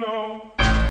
know.